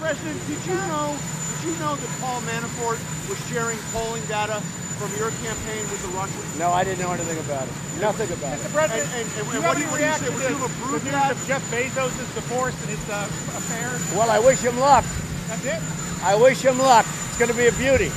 President, did you know? Did you know that Paul Manafort was sharing polling data from your campaign with the Russians? No, I didn't know anything about it. Nothing about Mr. it. President, And- and- and and what do you- say? Would you to approve the news of Jeff Bezos' divorce and his uh, affairs? Well, I wish him luck. That's it? I wish him luck. It's going to be a beauty.